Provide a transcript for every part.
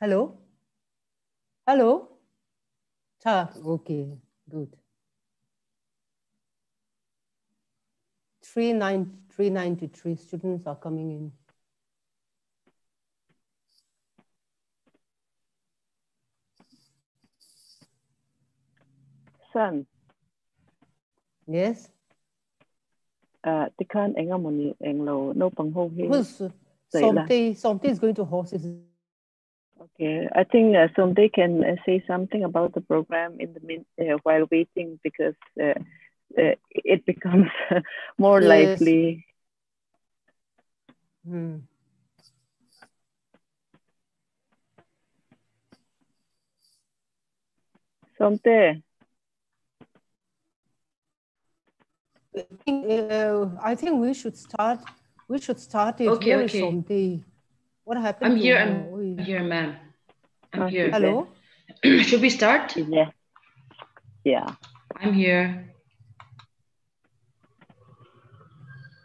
Hello? Hello? Ta, okay, good. 393 students are coming in. Son. Yes. Uh, the can enga money englo no pang ho he. Who's Somte, Somte is going to host this. Okay, I think uh, Somte can uh, say something about the program in the min uh, while waiting because uh, uh, it becomes more Yes. lively. Hmm. Somte. I think, uh, I think we should start. We should start it. Okay, Where is okay. Somte? What happened? I'm here. her? I'm, Oi. I'm here, ma'am. I'm Okay. here. Hello. Should we start? Yeah. Yeah. I'm here.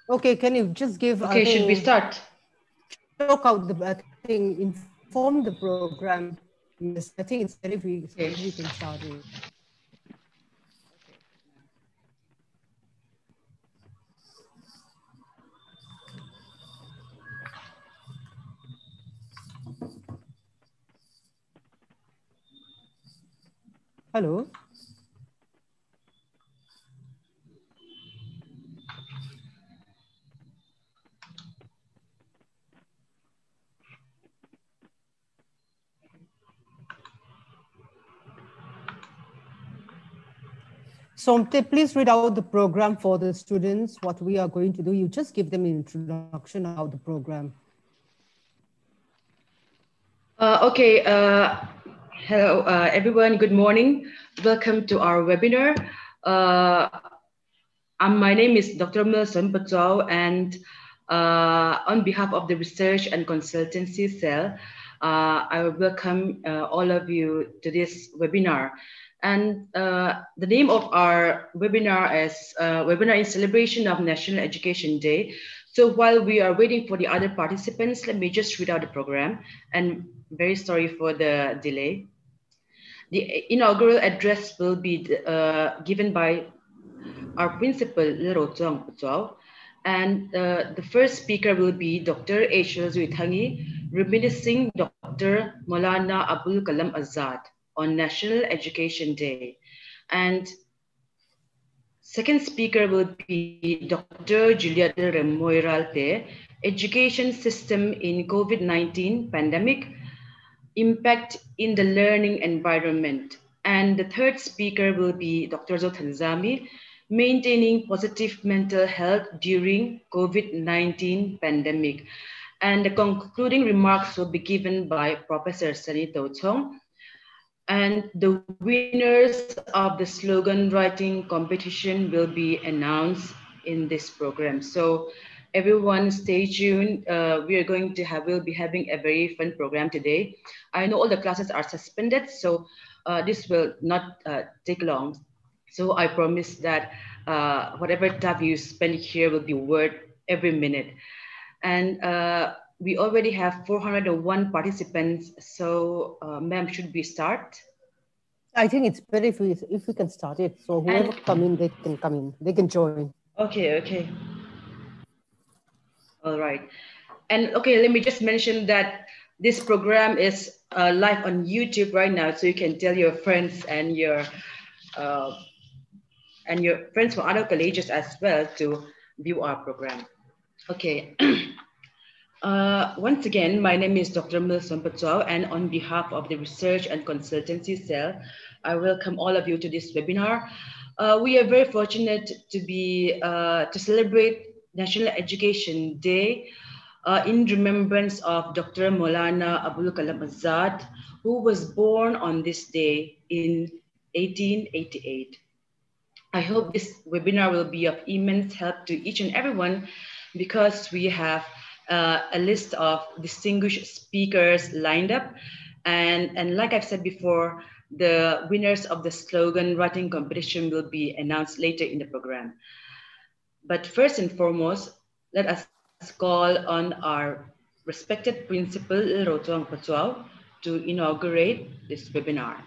Okay, can you just give? I Okay, should we start? Talk out the I think inform the program. I think it's very we, Okay. we can start it. Hello. Somte, please read out the program for the students, what we are going to do. You just give them an introduction of the program. Uh, okay. Uh, hello, uh, everyone. Good morning. Welcome to our webinar. Uh, um, my name is Dr. Milson Patel, and uh, on behalf of the Research and Consultancy Cell, uh, I welcome uh, all of you to this webinar. And uh, the name of our webinar is Webinar in Celebration of National Education Day. So while we are waiting for the other participants, let me just read out the program. And very sorry for the delay. The inaugural address will be uh, given by our principal, Lero Zhang Putuo. And uh, the first speaker will be Dr. H. Zuitangi, reminiscing Dr. Maulana Abul Kalam Azad on National Education Day. And second speaker will be Dr. Juliette Remoiralpe, Education System in COVID-19 Pandemic, Impact in the Learning Environment. And the third speaker will be Dr. Zotanzami, Maintaining Positive Mental Health During COVID-19 Pandemic. And the concluding remarks will be given by Professor Sunny Tong. And the winners of the slogan writing competition will be announced in this program. So everyone stay tuned. Uh, we are going to have, we'll be having a very fun program today. I know all the classes are suspended, so uh, this will not uh, take long. So I promise that uh, whatever time you spend here will be worth every minute. And uh, we already have 401 participants. So uh, ma'am, should we start? I think it's better if we, if we can start it. So whoever And- come in, they can come in. They can join. Okay, okay. All right. And okay, let me just mention that this program is uh, live on YouTube right now, so you can tell your friends and your uh, and your friends from other colleges as well to view our program. Okay. Uh, once again, my name is Dr. Milson Patel, and on behalf of the Research and Consultancy Cell, I welcome all of you to this webinar. Uh, we are very fortunate to be uh, to celebrate National Education Day uh, in remembrance of Dr. Maulana Abul Kalam Azad, who was born on this day in 1888. I hope this webinar will be of immense help to each and everyone because we have uh, a list of distinguished speakers lined up. And, and like I've said before, the winners of the slogan writing competition will be announced later in the program. But first and foremost, let us call on our respected principal, Rotong Patuao, to inaugurate this webinar.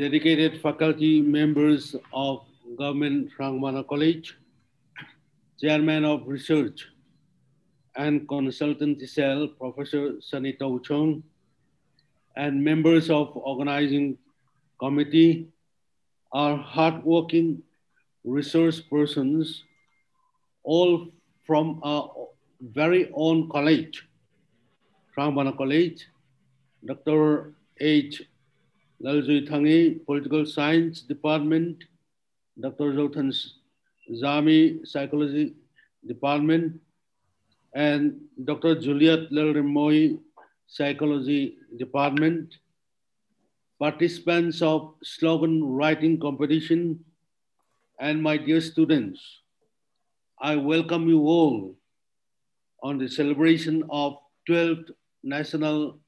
Dedicated faculty members of Government Hrangbana College, Chairman of Research and Consultancy Cell, Professor Sanita Uchong, and members of organizing committee are hardworking resource persons, all from our very own college, Hrangbana College, Dr. H. Lalzui Thangi, Political Science Department, Dr. Zothan Zami, Psychology Department, and Dr. Juliet Lalrimoy, Psychology Department. Participants of slogan writing competition, and my dear students, I welcome you all on the celebration of 12th National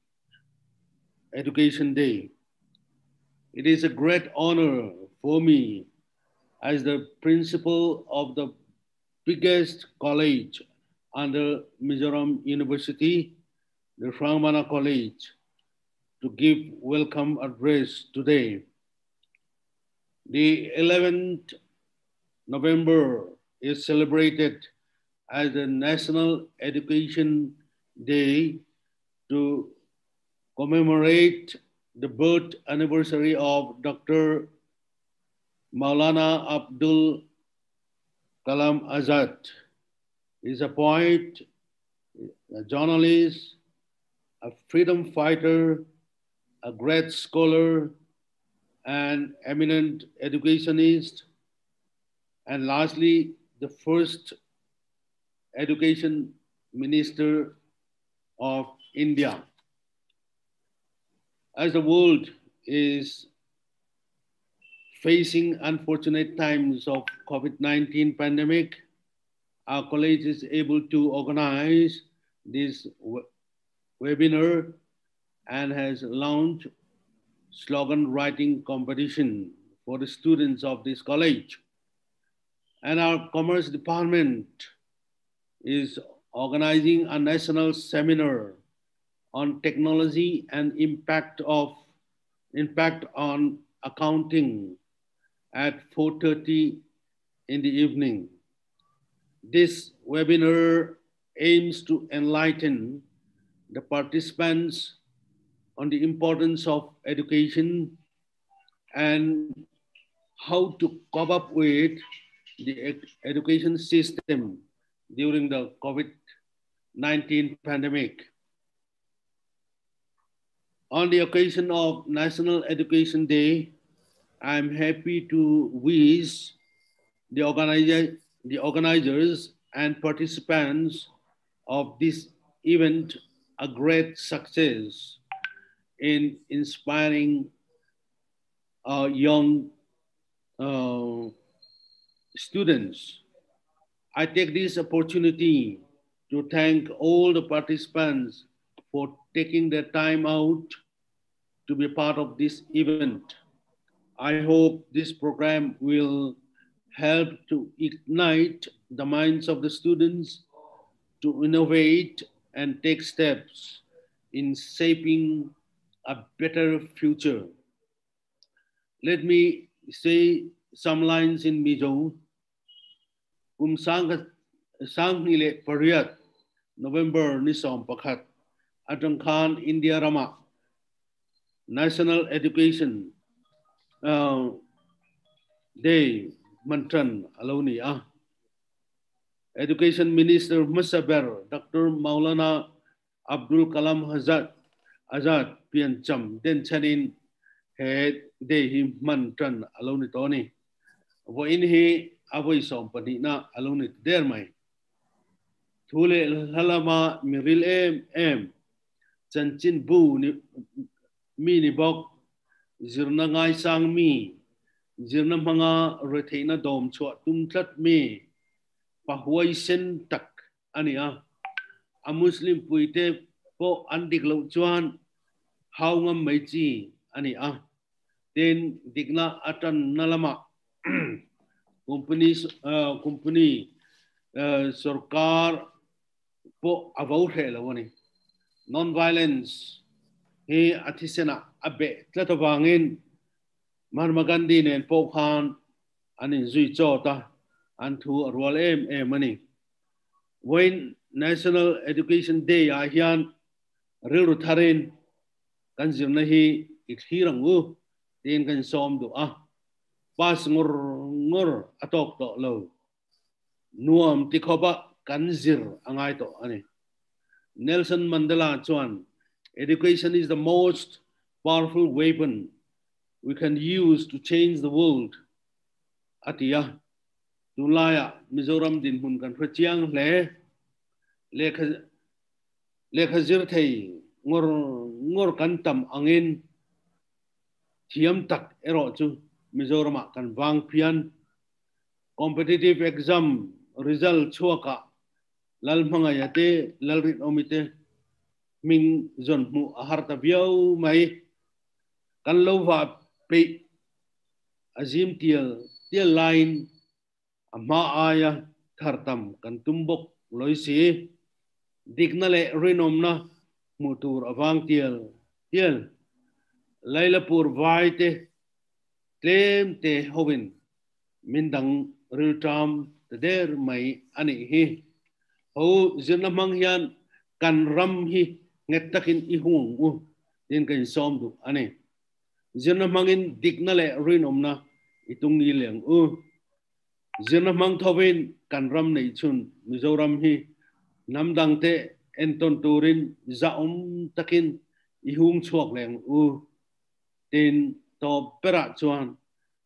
Education Day. It is a great honor for me as the principal of the biggest college under Mizoram University, the Hrangbana College, to give welcome address today. The 11th November is celebrated as the National Education Day to commemorate the birth anniversary of Dr. Maulana Abdul Kalam Azad. He's a poet, a journalist, a freedom fighter, a great scholar, and eminent educationist, and lastly, the first education minister of India. As the world is facing unfortunate times of COVID-19 pandemic, our college is able to organize this webinar and has launched slogan writing competition for the students of this college. And our commerce department is organizing a national seminar on technology and impact of impact on accounting at 4.30 in the evening. This webinar aims to enlighten the participants on the importance of education and how to cope up with the education system during the COVID-19 pandemic. On the occasion of National Education Day, I'm happy to wish the, organizer, the organizers and participants of this event a great success in inspiring uh, young uh, students. I take this opportunity to thank all the participants for taking their time out to be a part of this event. I hope this program will help to ignite the minds of the students to innovate and take steps in shaping a better future. Let me say some lines in Mizo. Kum sang nile pariat November nisom pakhat atang khan India Rama National Education uh, Day Mantran Aloni ah. Education Minister Musaber Dr. Maulana Abdul Kalam Azad Azad Pian Cham Den Chanin He Day Hi Mantran Aloni Tony Vo in he avoi som pani na aloni der mai Thule halama miril em em chanchin bu ni mi ni bok zirna ngai sang mi zirna manga re retheina dom chwa tum thlat mi. Pa huai sen tak ani a. A muslim puite po andik lo chuan hau ngam mai chi ani a. Ten digna atan nalama company uh, company uh, sarkar po avau he lo non violence he athisena abe tlato wangin Mahatma Gandhi nen po khan anin zui chota an thu arwal em em mani when national education day a hian ril ru tharin kan zir na hi i thirang u tin kan som du a pas ngur ngur atok to lo nuam ti khoba kan zir angai to ani Nelson Mandela chuan education is the most powerful weapon we can use to change the world atia tulaya mizoram din hun kan phchiang le lekha lekha zir thei ngor ngor kan tam angin thiam tak ero chu mizoram kan wang pian competitive exam result chuaka lal manga yate lal rit omite mình zon mu ahar ta biau mai kan lo va pe azim tiel tiel line ama aya thartam kan tumbok loi si dikna le rinom na mutur avang tiel tiel laila pur vai te tlem te hovin mindang riltam te der mai ani hi. Ho zirna mang hian kan ram hi nget takin i hung u, din kan som du ani zirna mangin dikna le rin omna itung ni leng u. Zirna mang thovin kan ram nei chun mizoram hi. Namdang te enton turin, za om takin i hung chuak leng u. Tin to pera chuan,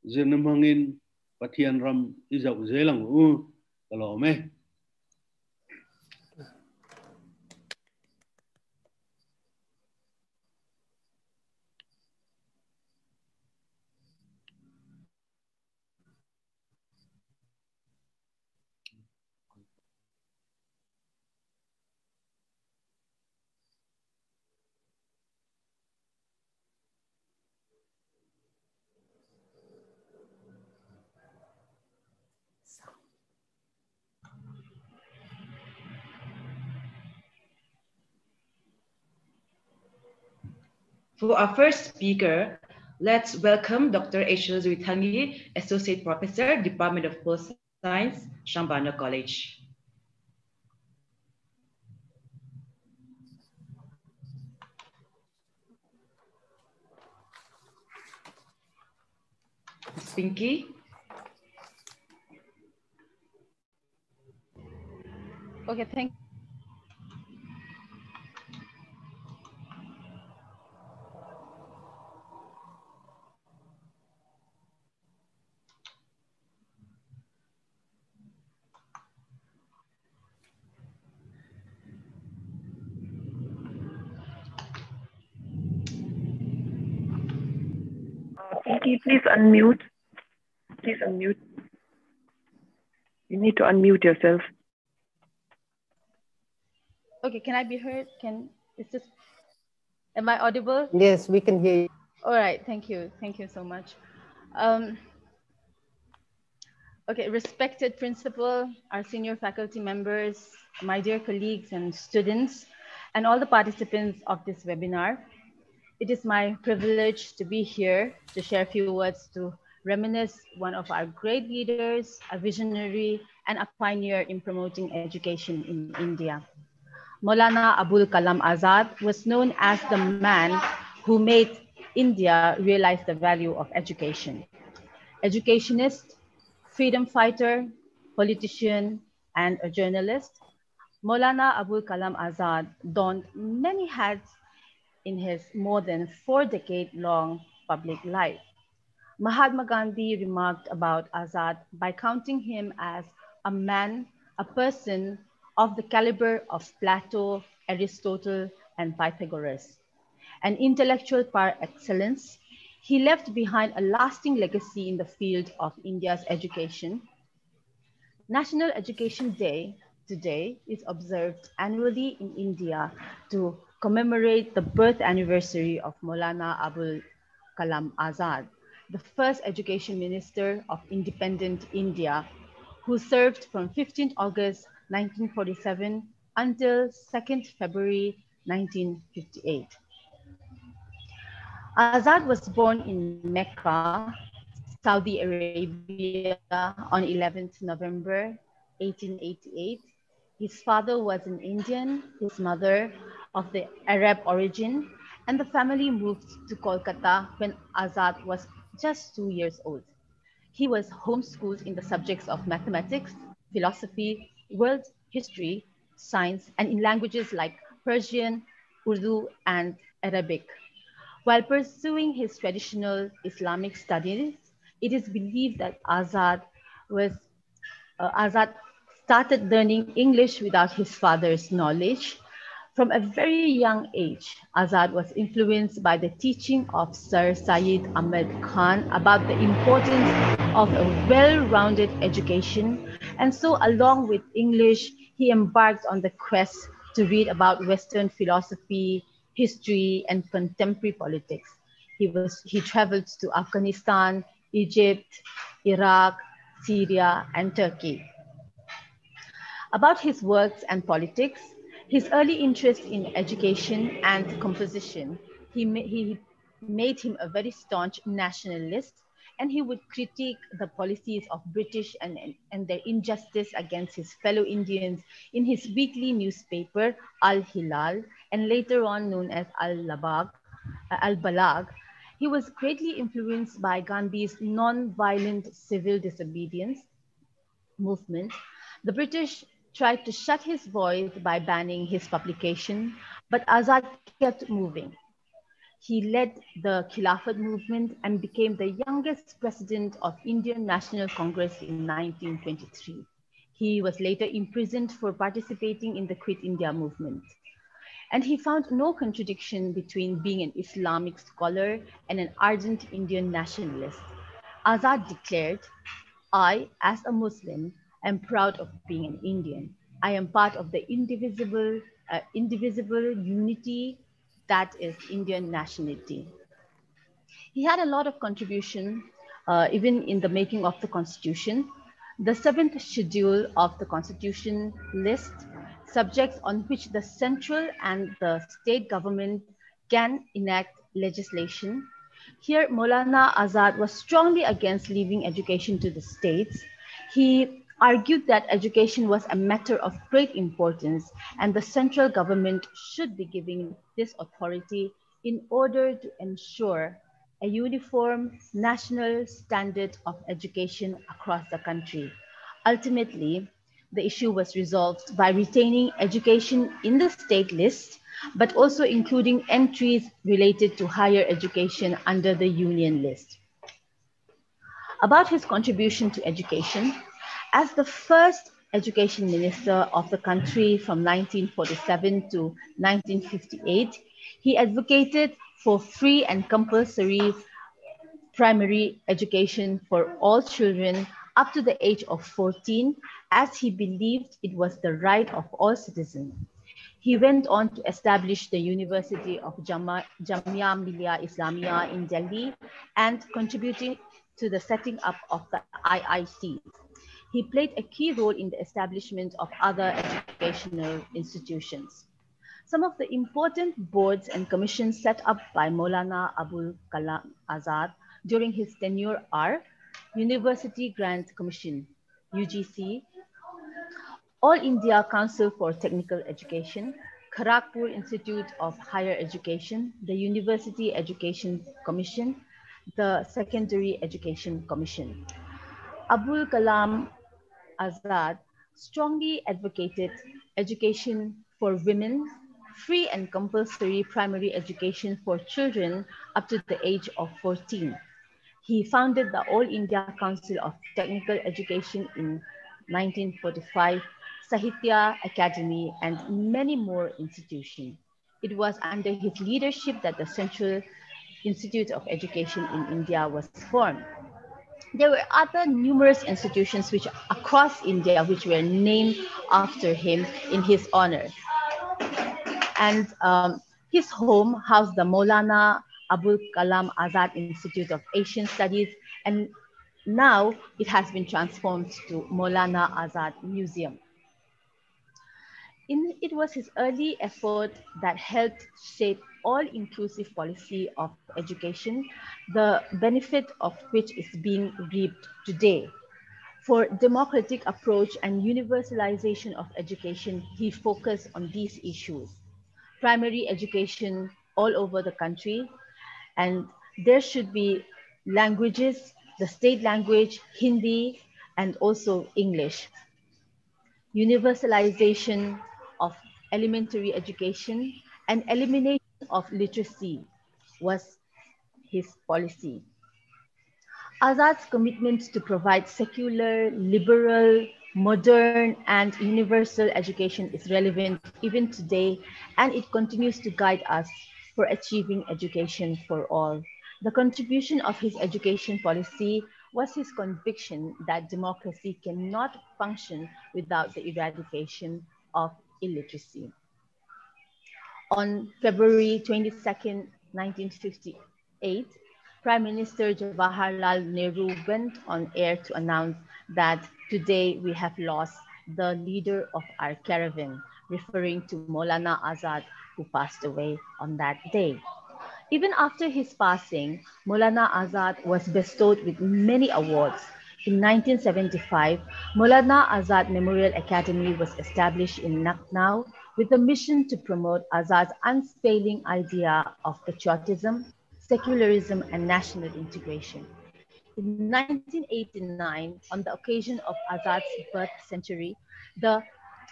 zirna mangin pathian ram i zau zelang u. Kalome For our first speaker, let's welcome Dr. Ashil Zuitangi, Associate Professor, Department of Political Science, Hrangbana College. Pinky. Okay, thank Pinky, please unmute. Please unmute. You need to unmute yourself. Okay, can I be heard? Can it's just am I audible? Yes, we can hear you. All right, thank you. Thank you so much. Um, okay, respected principal, our senior faculty members, my dear colleagues and students, and all the participants of this webinar. It is my privilege to be here to share a few words to reminisce one of our great leaders, a visionary, and a pioneer in promoting education in India. Maulana Abul Kalam Azad was known as the man who made India realize the value of education. Educationist, freedom fighter, politician, and a journalist, Maulana Abul Kalam Azad donned many hats in his more than four decade long public life. Mahatma Gandhi remarked about Azad by counting him as a man, a person of the caliber of Plato, Aristotle, and Pythagoras. An intellectual par excellence, he left behind a lasting legacy in the field of India's education. National Education Day today is observed annually in India to commemorate the birth anniversary of Maulana Abul Kalam Azad, the first education minister of independent India, who served from 15 August 1947 until 2nd February 1958. Azad was born in Mecca, Saudi Arabia on 11th November 1888. His father was an Indian, his mother of the Arab origin, and the family moved to Kolkata when Azad was just two years old. He was homeschooled in the subjects of mathematics, philosophy, world history, science, and in languages like Persian, Urdu, and Arabic. While pursuing his traditional Islamic studies, it is believed that Azad was uh, Azad started learning English without his father's knowledge. From a very young age, Azad was influenced by the teaching of Sir Syed Ahmed Khan about the importance of a well-rounded education. And so along with English, he embarked on the quest to read about Western philosophy, history, and contemporary politics. He, was, he traveled to Afghanistan, Egypt, Iraq, Syria, and Turkey. About his works and politics, his early interest in education and composition, he, ma he made him a very staunch nationalist and he would critique the policies of British and, and their injustice against his fellow Indians in his weekly newspaper, Al Hilal, and later on known as Al Labag, uh, Al Balag. He was greatly influenced by Gandhi's non-violent civil disobedience movement. The British tried to shut his voice by banning his publication, but Azad kept moving. He led the Khilafat movement and became the youngest president of Indian National Congress in 1923. He was later imprisoned for participating in the Quit India movement. And he found no contradiction between being an Islamic scholar and an ardent Indian nationalist. Azad declared, I, as a Muslim, am proud of being an Indian. I am part of the indivisible, uh, indivisible unity that is Indian nationality. He had a lot of contribution, uh, even in the making of the constitution. The seventh schedule of the constitution lists subjects on which the central and the state government can enact legislation. Here, Maulana Azad was strongly against leaving education to the states. He argued that education was a matter of great importance and the central government should be given this authority in order to ensure a uniform national standard of education across the country. Ultimately, the issue was resolved by retaining education in the state list, but also including entries related to higher education under the union list. About his contribution to education, as the first education minister of the country from 1947 to 1958, he advocated for free and compulsory primary education for all children up to the age of 14, as he believed it was the right of all citizens. He went on to establish the University of Jamia Millia Islamia in Delhi and contributing to the setting up of the IIT. He played a key role in the establishment of other educational institutions. Some of the important boards and commissions set up by Maulana Abul Kalam Azad during his tenure are University Grant Commission, UGC, All India Council for Technical Education, Kharagpur Institute of Higher Education, the University Education Commission, the Secondary Education Commission. Abul Kalam Azad strongly advocated education for women, free and compulsory primary education for children up to the age of 14. He founded the All India Council of Technical Education in 1945, Sahitya Akademi, and many more institutions. It was under his leadership that the Central Institute of Education in India was formed. There were other numerous institutions which across India which were named after him in his honor. And um, his home housed the Maulana Abul Kalam Azad Institute of Asian Studies, and now it has been transformed to Maulana Azad Museum. In, it was his early effort that helped shape all-inclusive policy of education, the benefit of which is being reaped today. For democratic approach and universalization of education, he focused on these issues. Primary education all over the country, and there should be languages, the state language, Hindi, and also English. Universalization of elementary education and elimination of literacy was his policy. Azad's commitment to provide secular, liberal, modern, and universal education is relevant even today, and it continues to guide us for achieving education for all. The contribution of his education policy was his conviction that democracy cannot function without the eradication of illiteracy on February 22nd, 1958, Prime Minister Jawaharlal Nehru went on air to announce that today we have lost the leader of our caravan, referring to Maulana Azad, who passed away on that day. Even after his passing, Maulana Azad was bestowed with many awards. In 1975, Maulana Azad Memorial Academy was established in Lucknow with a mission to promote Azad's unfailing idea of patriotism, secularism, and national integration. In 1989, on the occasion of Azad's birth century, the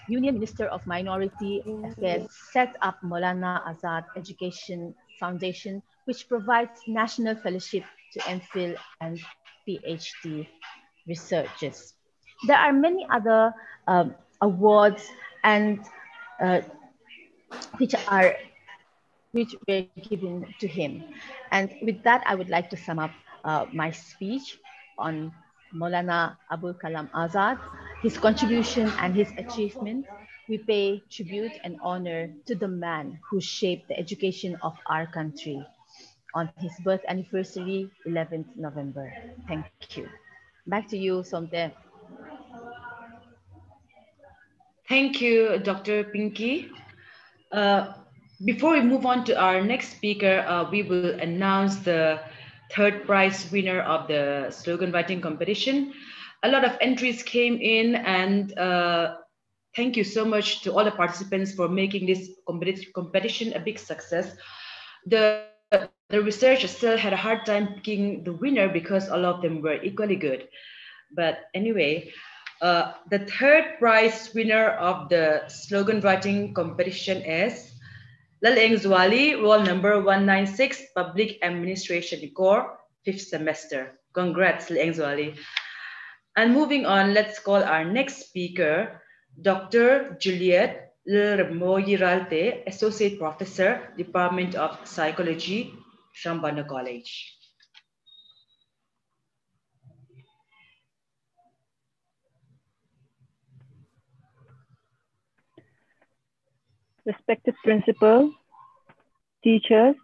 Union Minister of Minority Affairs set up Maulana Azad Education Foundation, which provides national fellowship to MPhil and PhD researchers. There are many other um, awards and uh, which are which were given to him. And with that, I would like to sum up uh, my speech on Maulana Abul Kalam Azad, his contribution and his achievements. We pay tribute and honor to the man who shaped the education of our country on his birth anniversary, 11th November. Thank you. Back to you, Somte. Thank you, Dr. Pinky. Uh, before we move on to our next speaker, uh, we will announce the third prize winner of the slogan writing competition. A lot of entries came in and uh, thank you so much to all the participants for making this competition a big success. The, the researchers still had a hard time picking the winner because all of them were equally good. But anyway, uh, the third prize winner of the slogan writing competition is Laleng Zwali, roll number 196, Public Administration Core, fifth semester. Congrats, Laleng Zwali. And moving on, let's call our next speaker, Dr. Juliet Lermoyiralte, Associate Professor, Department of Psychology, Hrangbana College. Respected principal, teachers,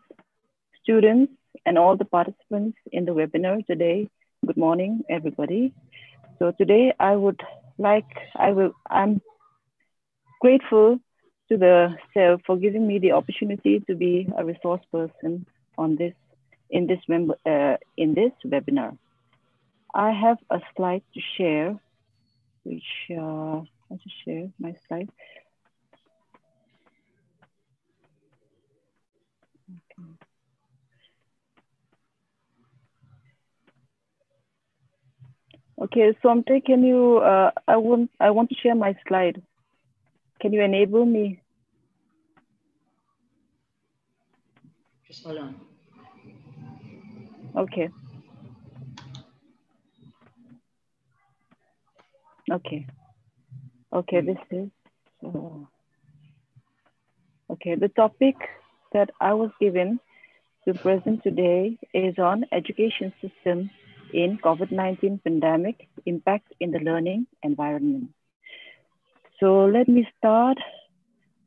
students, and all the participants in the webinar today. Good morning, everybody. So today I would like, I will, I'm grateful to the self for giving me the opportunity to be a resource person on this, in this, uh, in this webinar. I have a slide to share, which uh, I'll just share my slide. Okay, Somte, can you, uh, I, want, I want to share my slide. Can you enable me? Just hold on. Okay. Okay. Okay, this is, uh, okay, the topic that I was given to present today is on education system in COVID-19 pandemic impact in the learning environment. So let me start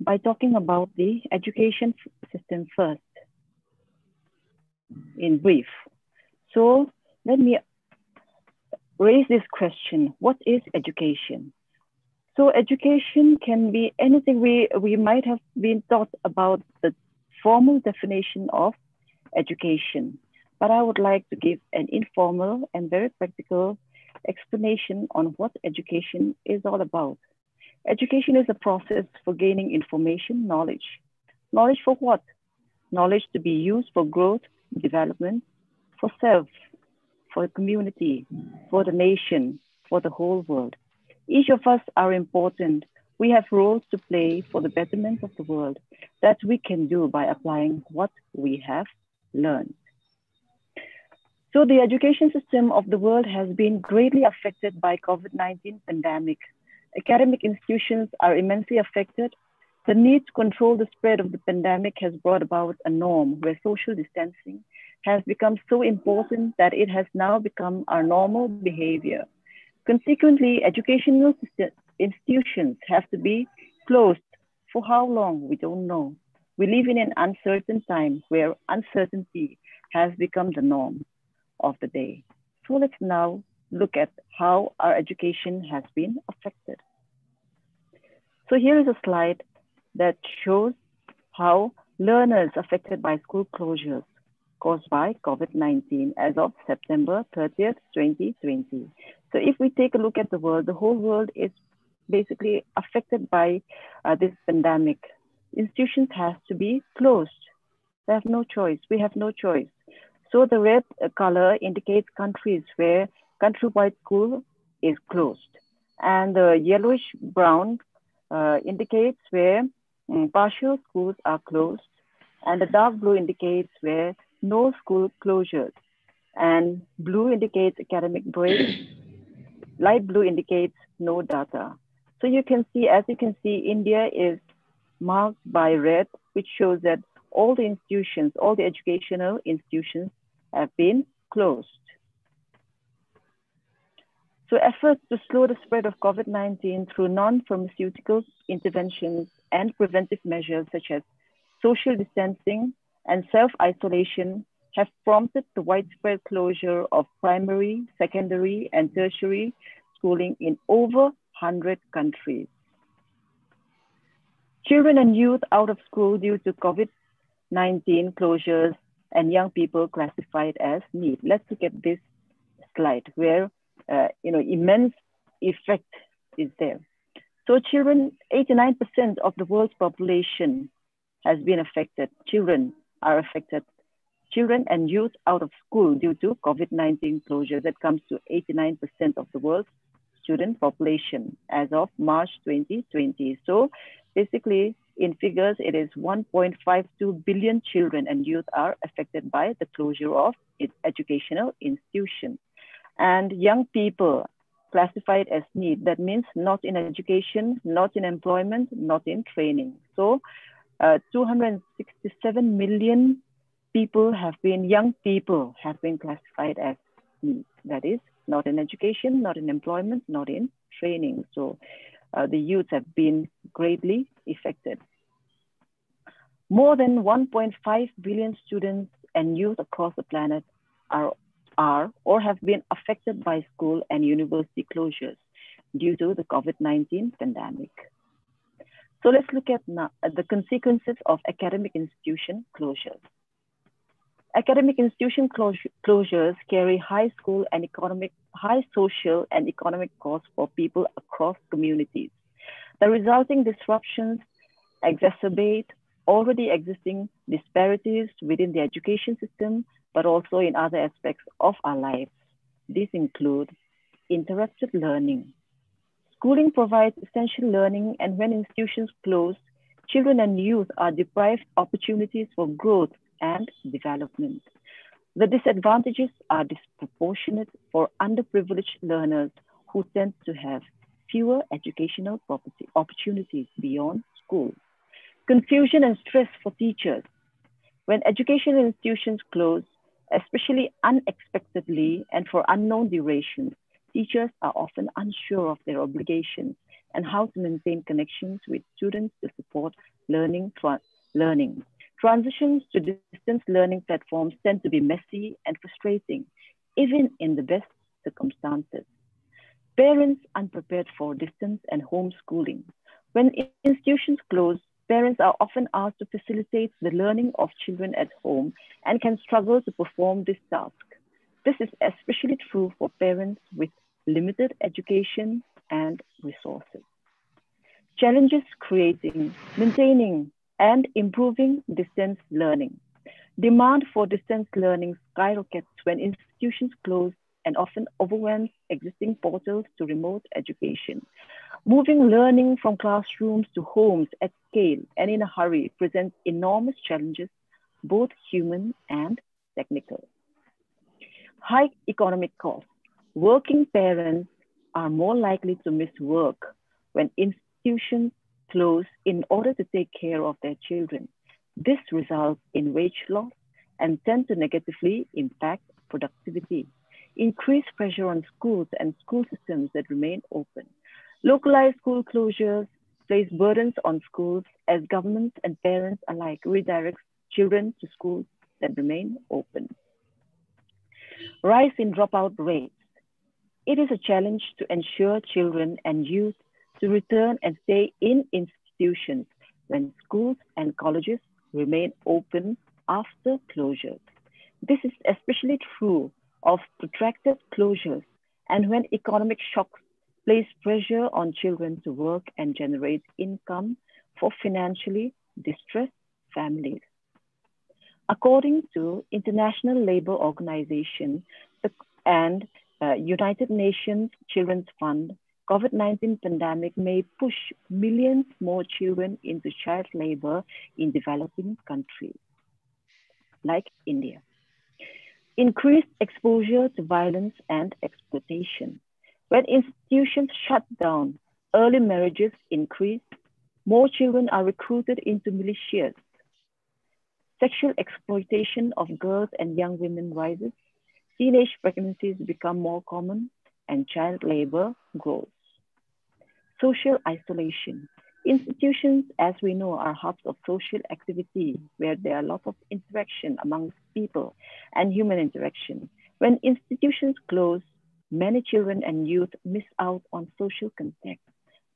by talking about the education system first in brief. So let me raise this question, what is education? So education can be anything we, we might have been taught about the formal definition of education, but I would like to give an informal and very practical explanation on what education is all about. Education is a process for gaining information, knowledge. Knowledge for what? Knowledge to be used for growth, development, for self, for the community, for the nation, for the whole world. Each of us are important. We have roles to play for the betterment of the world that we can do by applying what we have learned. So the education system of the world has been greatly affected by COVID-19 pandemic. Academic institutions are immensely affected. The need to control the spread of the pandemic has brought about a norm where social distancing has become so important that it has now become our normal behavior. Consequently, educational institutions have to be closed. For how long, we don't know. We live in an uncertain time where uncertainty has become the norm of the day. So let's now look at how our education has been affected. So here is a slide that shows how learners affected by school closures caused by COVID-19 as of September 30th, 2020. So if we take a look at the world, the whole world is basically affected by uh, this pandemic. Institutions have to be closed. They have no choice. We have no choice. So the red color indicates countries where countrywide school is closed. And the yellowish brown uh, indicates where um, partial schools are closed. And the dark blue indicates where no school closures. And blue indicates academic break. Light blue indicates no data. So you can see, as you can see, India is marked by red, which shows that all the institutions, all the educational institutions have been closed. So efforts to slow the spread of COVID-19 through non-pharmaceutical interventions and preventive measures such as social distancing, and self-isolation have prompted the widespread closure of primary, secondary, and tertiary schooling in over 100 countries. Children and youth out of school due to COVID-19 closures and young people classified as NEET. Let's look at this slide where, uh, you know, immense effect is there. So children, 89% of the world's population has been affected. Children are affected. Children and youth out of school due to COVID-19 closure. That comes to 89% of the world's student population as of March 2020. So basically, in figures, it is 1.52 billion children and youth are affected by the closure of educational institutions. And young people classified as NEET, that means not in education, not in employment, not in training. So uh, 267 million people have been, young people have been classified as NEET. That is, not in education, not in employment, not in training. So uh, the youth have been greatly affected. More than 1.5 billion students and youth across the planet are, are or have been affected by school and university closures due to the COVID-19 pandemic. So let's look at now, the consequences of academic institution closures. Academic institution closures carry high school and economic, high social and economic costs for people across communities. The resulting disruptions exacerbate already existing disparities within the education system, but also in other aspects of our lives. These include interrupted learning, Schooling provides essential learning, and when institutions close, children and youth are deprived opportunities for growth and development. The disadvantages are disproportionate for underprivileged learners who tend to have fewer educational opportunities beyond school. Confusion and stress for teachers. When educational institutions close, especially unexpectedly and for unknown durations, teachers are often unsure of their obligations and how to maintain connections with students to support learning. learning. Transitions to distance learning platforms tend to be messy and frustrating, even in the best circumstances. Parents unprepared for distance and homeschooling. When institutions close, parents are often asked to facilitate the learning of children at home and can struggle to perform this task. This is especially true for parents with limited education and resources. Challenges creating, maintaining, and improving distance learning. Demand for distance learning skyrockets when institutions close and often overwhelms existing portals to remote education. Moving learning from classrooms to homes at scale and in a hurry presents enormous challenges, both human and technical. High economic costs. Working parents are more likely to miss work when institutions close in order to take care of their children. This results in wage loss and tend to negatively impact productivity. Increased pressure on schools and school systems that remain open. Localized school closures place burdens on schools as governments and parents alike redirect children to schools that remain open. Rise in dropout rates. It is a challenge to ensure children and youth to return and stay in institutions when schools and colleges remain open after closures. This is especially true of protracted closures and when economic shocks place pressure on children to work and generate income for financially distressed families. According to International Labour Organization and uh, United Nations Children's Fund, COVID-19 pandemic may push millions more children into child labor in developing countries like India. Increased exposure to violence and exploitation. When institutions shut down, early marriages increase, more children are recruited into militias. Sexual exploitation of girls and young women rises, teenage pregnancies become more common, and child labor grows. Social isolation. Institutions, as we know, are hubs of social activity where there are lots of interaction amongst people and human interaction. When institutions close, many children and youth miss out on social contact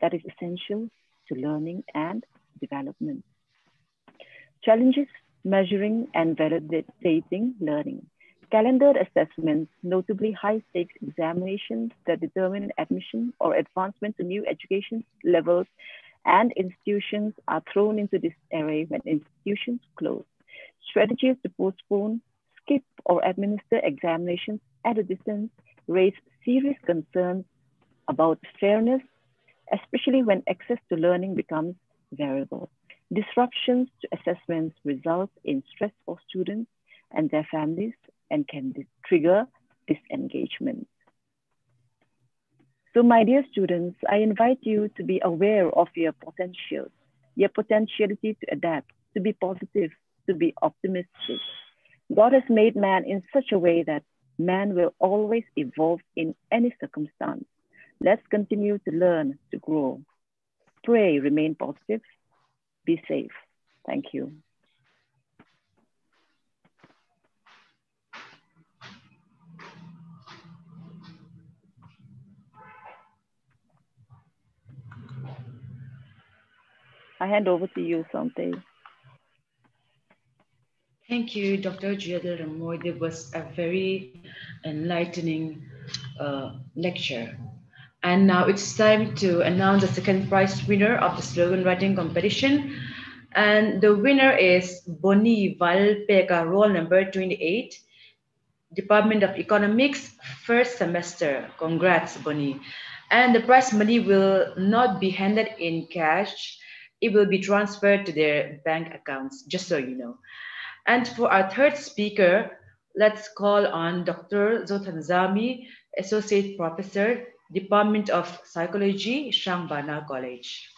that is essential to learning and development. Challenges measuring and validating learning. Calendared assessments, notably high stakes examinations that determine admission or advancement to new education levels and institutions are thrown into this array when institutions close. Strategies to postpone, skip, or administer examinations at a distance raise serious concerns about fairness, especially when access to learning becomes variable. Disruptions to assessments result in stress for students and their families and can trigger disengagement. So my dear students, I invite you to be aware of your potentials, your potentiality to adapt, to be positive, to be optimistic. God has made man in such a way that man will always evolve in any circumstance. Let's continue to learn, to grow. Pray, remain positive, be safe. Thank you. I hand over to you, Sante. Thank you, Dr. Juyadil Ramoy. It was a very enlightening uh, lecture. And now it's time to announce the second prize winner of the slogan writing competition. And the winner is Boni Valpega, roll number 28, Department of Economics, first semester. Congrats, Boni. And the prize money will not be handed in cash it will be transferred to their bank accounts, just so you know. And for our third speaker, let's call on Dr. Zotanzami, Associate Professor, Department of Psychology, Hrangbana College.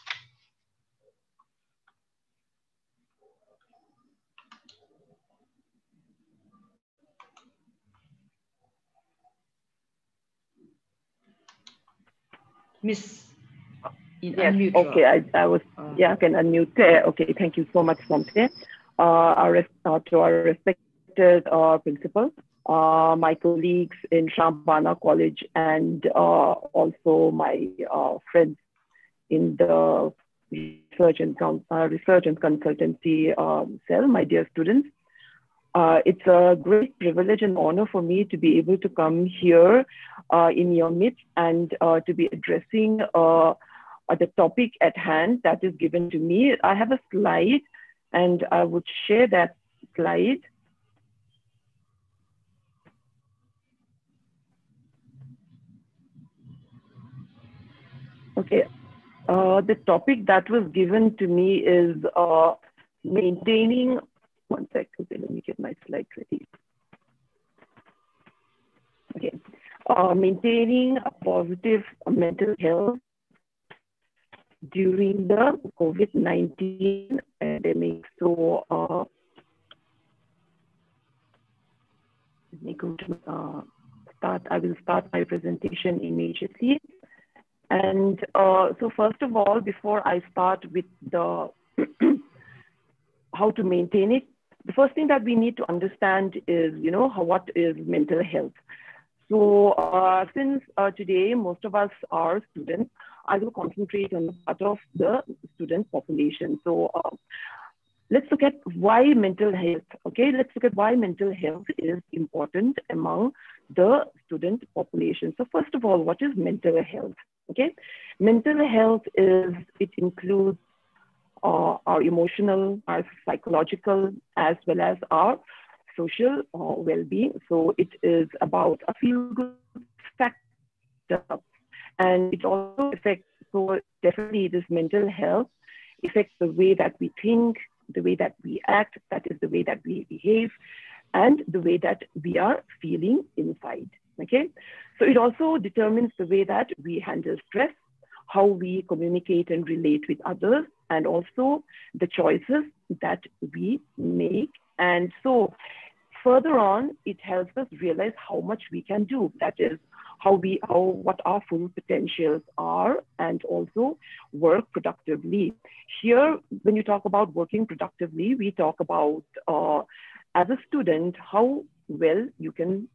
Miss in Yes, unmute, okay, I, I was, Uh, yeah, I can unmute there. Okay, thank you so much, Somte. Uh, our, uh, to our respected uh, principal, uh, my colleagues in Hrangbana College, and uh, also my uh, friends in the research and, uh, research and consultancy um, cell, my dear students. Uh, it's a great privilege and honor for me to be able to come here uh, in your midst and uh, to be addressing the topic at hand that is given to me. I have a slide and I would share that slide. Okay, uh, the topic that was given to me is uh, maintaining, one sec, okay, let me get my slide ready. Okay, uh, maintaining a positive mental health during the COVID-19 pandemic. So, uh, let me go to uh, start. I will start my presentation immediately. And uh, so, first of all, before I start with the how to maintain it, the first thing that we need to understand is, you know, how, what is mental health. So, uh, since uh, today most of us are students, I will concentrate on part of the student population. So uh, let's look at why mental health, okay? Let's look at why mental health is important among the student population. So first of all, what is mental health, okay? Mental health is, it includes uh, our emotional, our psychological, as well as our social uh, well-being. So it is about a feel-good factor and it also affects so definitely this mental health affects the way that we think the way that we act that is the way that we behave and the way that we are feeling inside okay? So it also determines the way that we handle stress how we communicate and relate with others and also the choices that we make. And so further on it helps us realize how much we can do. That is how we how what our full potentials are and also work productively. Here when you talk about working productively we talk about uh, as a student how well you can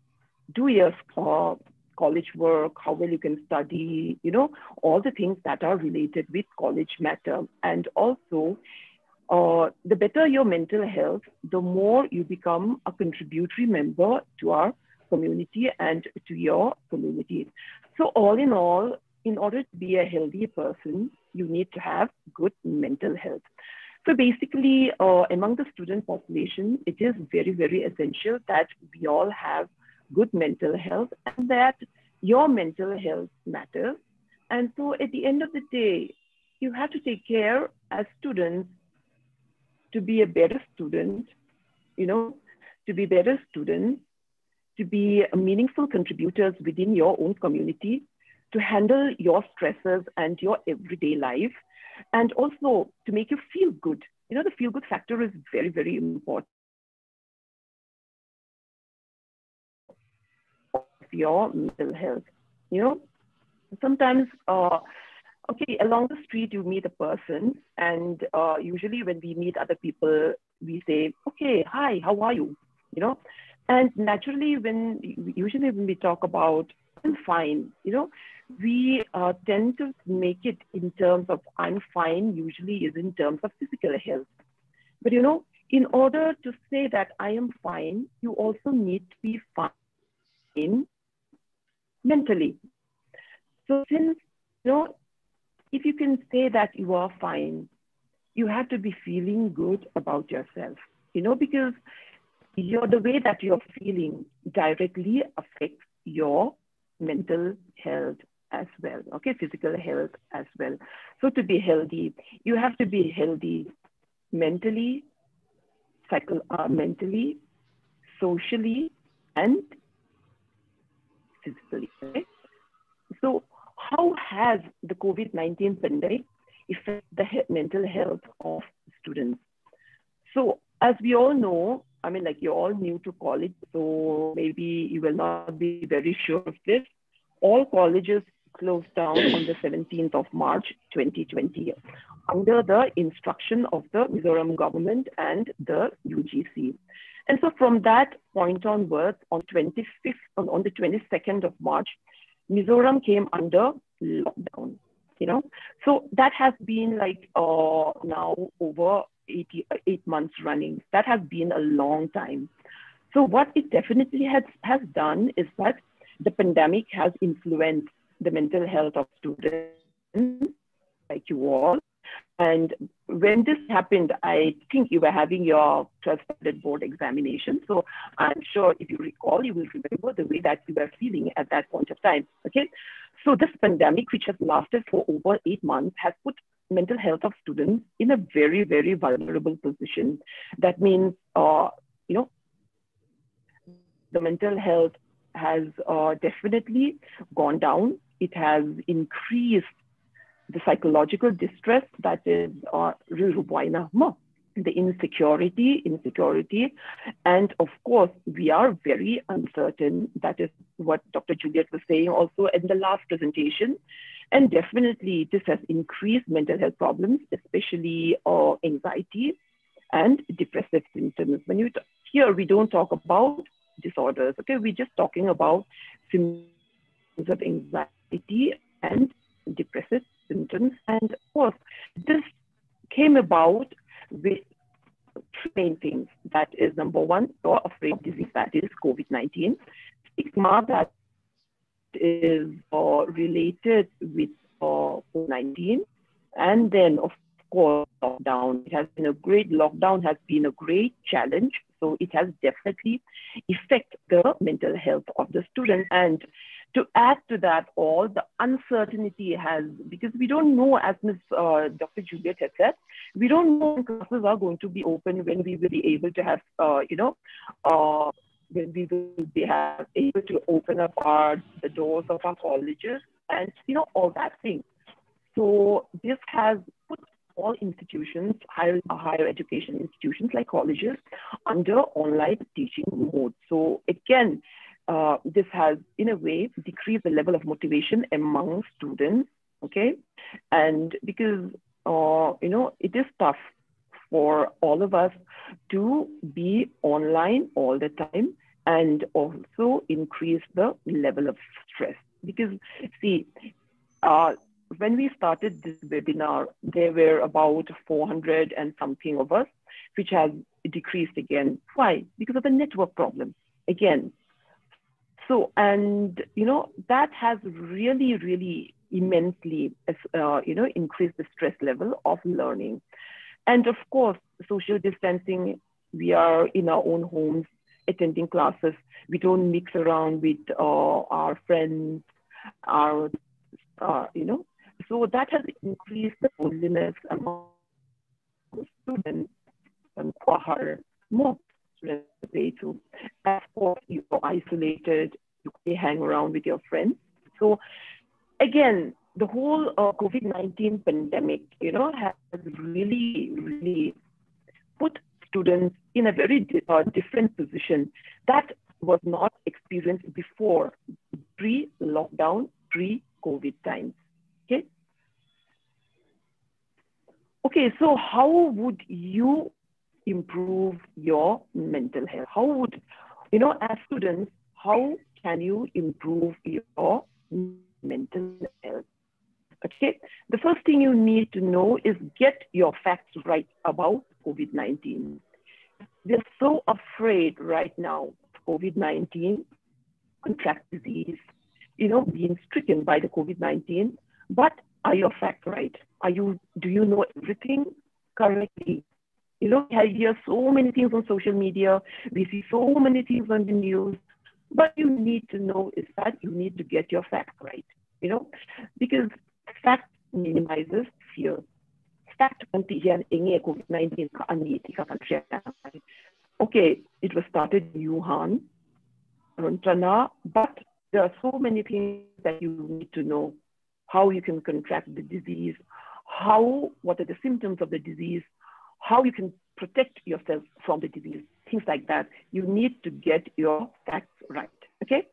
do your uh, college work how well you can study you know all the things that are related with college matter. And also uh, the better your mental health the more you become a contributory member to our community and to your community. So all in all, in order to be a healthy person, you need to have good mental health. So basically, uh, among the student population, it is very, very essential that we all have good mental health and that your mental health matters. And so at the end of the day, you have to take care as students to be a better student, you know, to be better students to be meaningful contributors within your own community, to handle your stresses and your everyday life, and also to make you feel good. You know, the feel good factor is very, very important. Your mental health. You know, sometimes, uh, okay, along the street you meet a person, and uh, usually when we meet other people, we say, okay, hi, how are you? You know, and naturally, when usually when we talk about I'm fine, you know, we uh, tend to make it in terms of I'm fine, usually is in terms of physical health. But you know, in order to say that I am fine, you also need to be fine mentally. So since, you know, if you can say that you are fine, you have to be feeling good about yourself, you know, because you're, the way that you're feeling directly affects your mental health as well, okay, physical health as well. So to be healthy, you have to be healthy mentally, psycho, uh, mentally, socially, and physically. Okay? So how has the COVID-19 pandemic affected the mental health of students? So as we all know, I mean, like you're all new to college, so maybe you will not be very sure of this. All colleges closed down on the 17th of March 2020 under the instruction of the Mizoram government and the UGC. And so from that point onwards, on 25th, on the 22nd of March, Mizoram came under lockdown, you know. So that has been like uh, now over 80, eight months running. That has been a long time. So what it definitely has, has done is that the pandemic has influenced the mental health of students like you all. And when this happened, I think you were having your 12th standard board examination. So I'm sure if you recall, you will remember the way that you were feeling at that point of time. Okay. So this pandemic, which has lasted for over eight months, has put mental health of students in a very, very vulnerable position. That means, uh, you know, the mental health has uh, definitely gone down. It has increased the psychological distress that is uh, the insecurity, insecurity. And of course, we are very uncertain. That is what Dr. Juliet was saying also in the last presentation. And definitely this has increased mental health problems, especially uh, anxiety and depressive symptoms. When you here, we don't talk about disorders. Okay, we're just talking about symptoms of anxiety and depressive symptoms. And of course, this came about with three main things. That is number one, afraid of disease, that is COVID-19. Stigma that is uh, related with uh, COVID-19. And then, of course, lockdown. It has been a great, lockdown has been a great challenge so it has definitely affect the mental health of the student. And to add to that all, the uncertainty has, because we don't know, as Ms. Uh, Dr. Juliet has said, we don't know when classes are going to be open, when we will be able to have, uh, you know, uh, when we will be have, able to open up our, the doors of our colleges and, you know, all that thing. So this has put all institutions, higher, higher education institutions like colleges, under online teaching mode. So again, uh, this has, in a way, decreased the level of motivation among students, okay? And because, uh, you know, it is tough for all of us to be online all the time and also increase the level of stress. Because, see, uh, when we started this webinar, there were about 400 and something of us, which has decreased again. Why? Because of the network problem. Again, so, and, you know, that has really, really immensely, uh, you know, increased the stress level of learning. And of course, social distancing, we are in our own homes, attending classes. We don't mix around with uh, our friends, our, uh, you know, so that has increased the loneliness among students and more students to. Of course, you're isolated, you hang around with your friends. So again, the whole uh, COVID-19 pandemic, you know, has really, really put students in a very uh, different position that was not experienced before pre-lockdown, pre-COVID times. Okay. Okay, so how would you improve your mental health? How would, you know, as students, how can you improve your mental health? Okay, the first thing you need to know is get your facts right about COVID 19. We're so afraid right now of COVID 19, contract disease, you know, being stricken by the COVID 19 but are your facts right? Are you, do you know everything correctly? You know, I hear so many things on social media. We see so many things on the news. But you need to know is that you need to get your facts right, you know, because fact minimizes fear. Fact COVID-19 Okay, it was started in Wuhan, but there are so many things that you need to know how you can contract the disease, how, what are the symptoms of the disease, how you can protect yourself from the disease, things like that. You need to get your facts right, okay?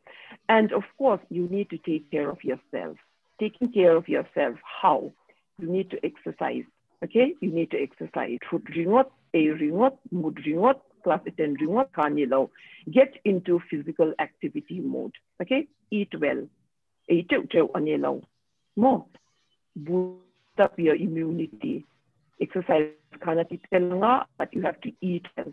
And of course, you need to take care of yourself. taking care of yourself. How? You need to exercise. Okay, you need to exercise. Ringot, a ringot, mood ringot, class attend ringot, kanilo. Get into physical activity mode. Okay, eat well. Eat anilo. More. Boost up your immunity. Exercise kana nga, but you have to eat well.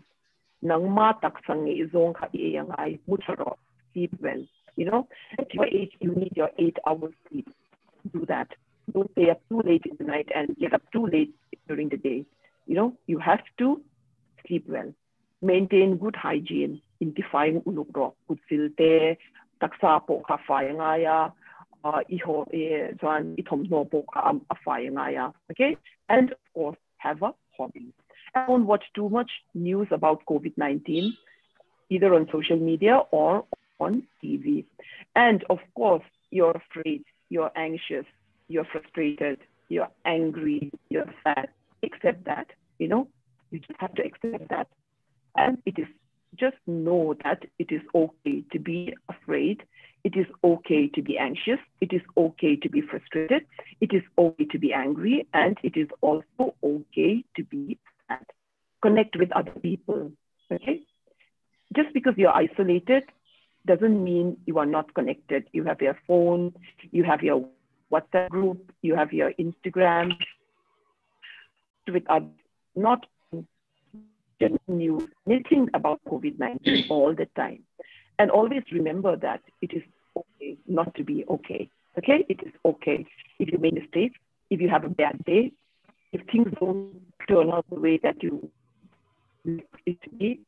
Nang matak sang izong ka iyangay, mucharo, sleep well. You know, at your age, you need your eight hours sleep. Do that. Don't stay up too late in the night and get up too late during the day. You know, you have to sleep well. Maintain good hygiene. Intifying ulog ro. Good filter. Taksa po ka ngaya. Uh, ka afaya ngaya. Okay? And of course, have a hobby. I don't watch too much news about COVID-19, either on social media or on TV. And of course, you're afraid, you're anxious, you're frustrated, you're angry, you're sad. Accept that, you know, you just have to accept that. And it is just know that it is okay to be afraid. It is okay to be anxious. It is okay to be frustrated. It is okay to be angry. And it is also okay to be sad. Connect with other people. Okay? Just because you're isolated doesn't mean you are not connected. You have your phone, you have your WhatsApp group, you have your Instagram with others, not news, anything about COVID-19 all the time. And always remember that it is okay not to be okay. Okay? It is okay if you make mistakes, if you have a bad day, if things don't turn out the way that you it to be,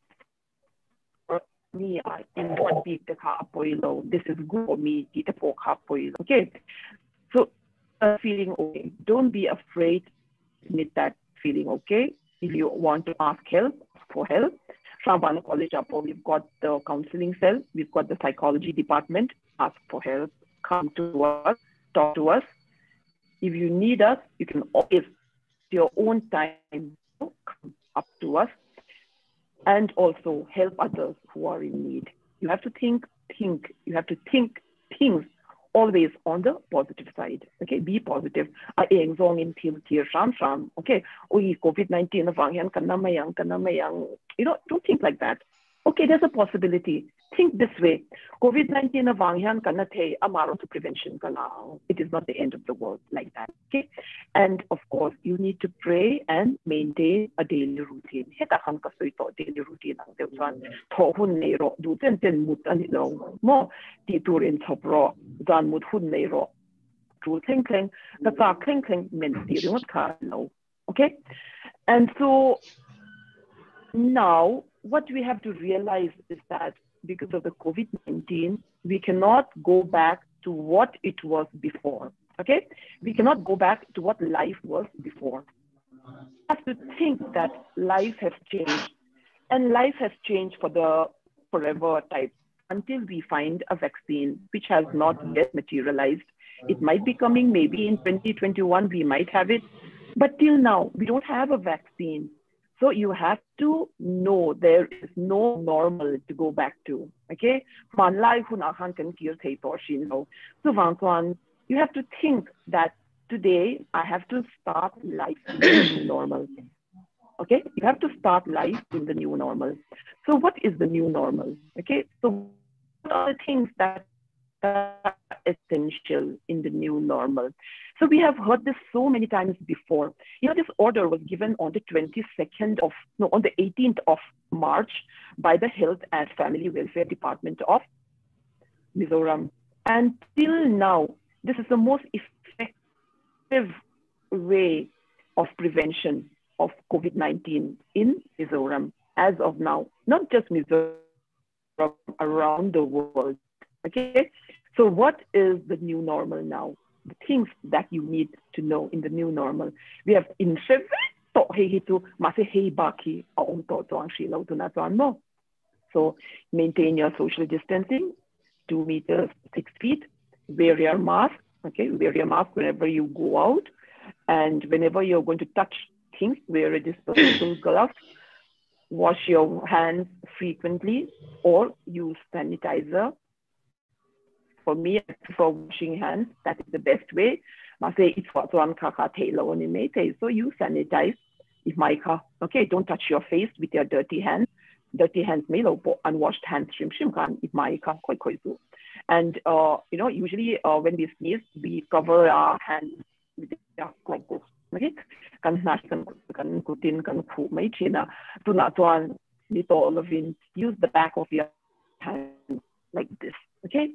me I one week the car This is good for me, get a poor car Okay. So uh, feeling okay. Don't be afraid to admit that feeling okay. If you want to ask help for help, Hrangbana College Apo, we've got the counseling cell, we've got the psychology department. Ask for help, come to us, talk to us. If you need us, you can always, your own time, come up to us and also help others who are in need. You have to think, think, you have to think things always on the positive side. Okay, be positive. Am zong in til tier sham sham. Okay, oh, oi COVID nineteen avang yan kana mayang kana mayang. You know, don't think like that. Okay, there's a possibility think this way. COVID-19 na vangyan kana te amaro to prevention kana. It is not the end of the world like that. Okay. And of course, you need to pray and maintain a daily routine. Heta kan ka so ito daily routine ang teuan. Tho hun nei ro du ten mut ani. Mo ti turin thop dan mut hun nei ro. Tu kleng kleng ka ta ka lo. Okay. And so now what we have to realize is that because of the COVID 19, we cannot go back to what it was before. Okay? We cannot go back to what life was before. We have to think that life has changed. And life has changed for the forever type until we find a vaccine, which has not yet materialized. It might be coming maybe in 2021, we might have it. But till now, we don't have a vaccine. So you have to know there is no normal to go back to. Okay? So you have to think that today I have to start life in the new normal. Okay? You have to start life in the new normal. So what is the new normal? Okay? So what are the things that essential in the new normal? So we have heard this so many times before. You know, this order was given on the 22nd of, no, on the 18th of March by the Health and Family Welfare Department of Mizoram. And till now, this is the most effective way of prevention of COVID-19 in Mizoram as of now, not just Mizoram, around the world. Okay, so what is the new normal now? the things that you need to know in the new normal. We have in to he to masi hei baki aong to to ang shilaw to na mo. So maintain your social distancing, two meters, six feet, wear your mask, okay, wear your mask whenever you go out. And whenever you're going to touch things, wear a disposable glove, wash your hands frequently or use sanitizer for me, I prefer washing hands. That is the best way. I say it's what one kaka tailor on So you sanitize if my car. Okay, don't touch your face with your dirty hands. Dirty hands may lo unwashed hands shim shim kan if my car quite so. And uh, you know, usually uh, when we sneeze, we cover our hands with like this. Okay, kan nas kan kan kutin kan khu mai china. Do not one little olivin. Use the back of your hand like this. Okay,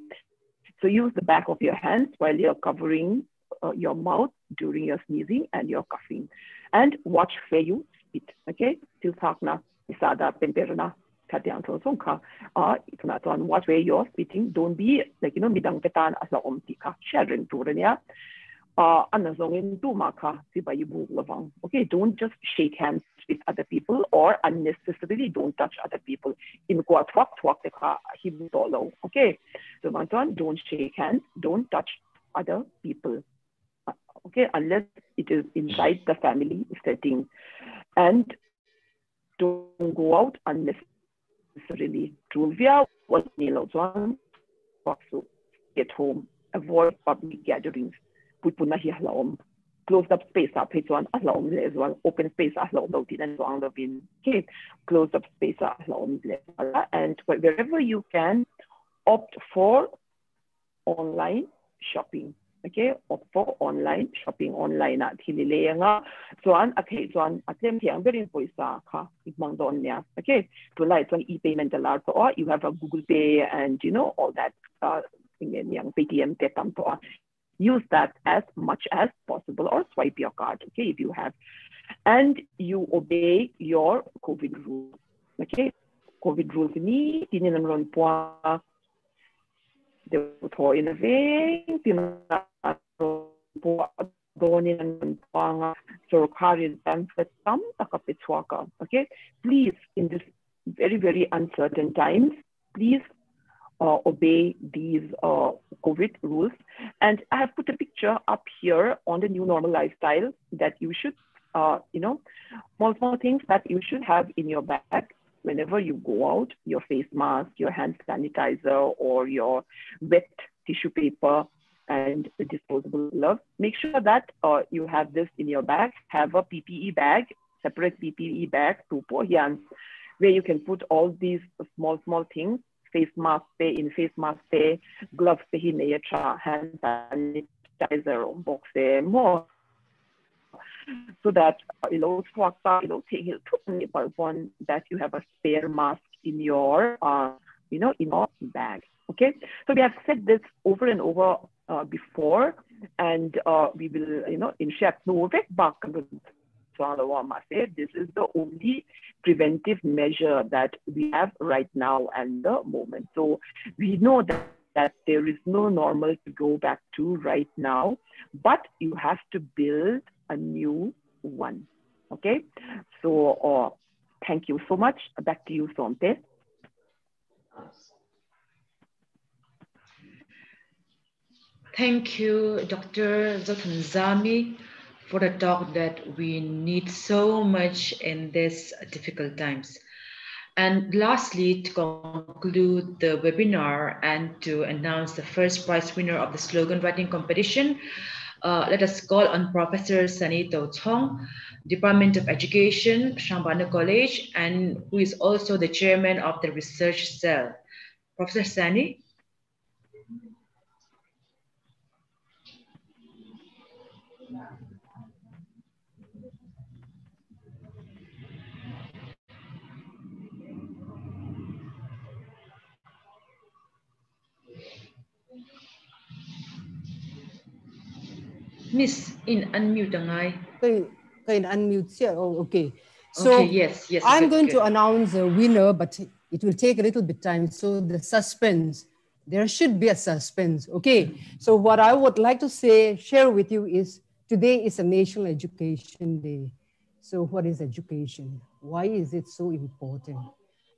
so use the back of your hands while you're covering uh, your mouth during your sneezing and your coughing. And watch where you spit, okay? Til sakna isada pemperna katiang so songka. Uh, watch where you're spitting. Don't be like, you know, midang petan asa omtika, sharing turanya. Okay, don't just shake hands with other people or unnecessarily don't touch other people. In Okay, so don't shake hands, don't touch other people okay, unless it is inside the family setting. And don't go out unnecessarily. Truvia was nilozuan, so get home, avoid public gatherings. Put puna hi halaom. Closed up space up hituan ahlaom as well. Open space ahlaom daw din and ang bin. Okay, closed up space ahlaom And wherever you can, opt for online shopping. Okay. Opt for online shopping. Online na thilile nga chuan a thei chuan a tlem thiang berin poisa kha ikmang don nya okay. To lai chuan e payment la to or you have a google pay and you know all that uh yang paytm te tam use that as much as possible or swipe your card okay if you have and you obey your covid rules okay covid rules ni tinin ron po to in a vein po donin ng panga sorokari benefit tam takapitswaka. Okay, please in this very very uncertain times, please uh, obey these uh, COVID rules. And I have put a picture up here on the new normal lifestyle that you should, uh, you know, small small things that you should have in your bag whenever you go out, your face mask, your hand sanitizer, or your wet tissue paper and disposable gloves. Make sure that uh, you have this in your bag. Have a PPE bag, separate PPE bag, to tupo where you can put all these small, small things. Face mask pay in face mask pay, gloves in hand sanitizer box more so that you know you know take one that you have a spare mask in your uh, you know in your bag okay? So we have said this over and over uh, before and uh, we will you know in fact this is the only preventive measure that we have right now and the moment so we know that that there is no normal to go back to right now, but you have to build a new one. Okay, so uh, thank you so much. Back to you, Somte. Thank you, Dr. Zotanzami, for the talk that we need so much in these difficult times. And lastly, to conclude the webinar and to announce the first prize winner of the slogan writing competition, uh, let us call on Professor Sanito Chong, Department of Education, Hrangbana College, and who is also the chairman of the research cell. Professor Sani. Miss, in unmute ngay. Okay, okay, unmute here. Oh, okay. So okay, yes, yes. I'm good, going good. to announce a winner, but it will take a little bit time. So the suspense, there should be a suspense. Okay. So what I would like to say, share with you is today is a National Education Day. So what is education? Why is it so important?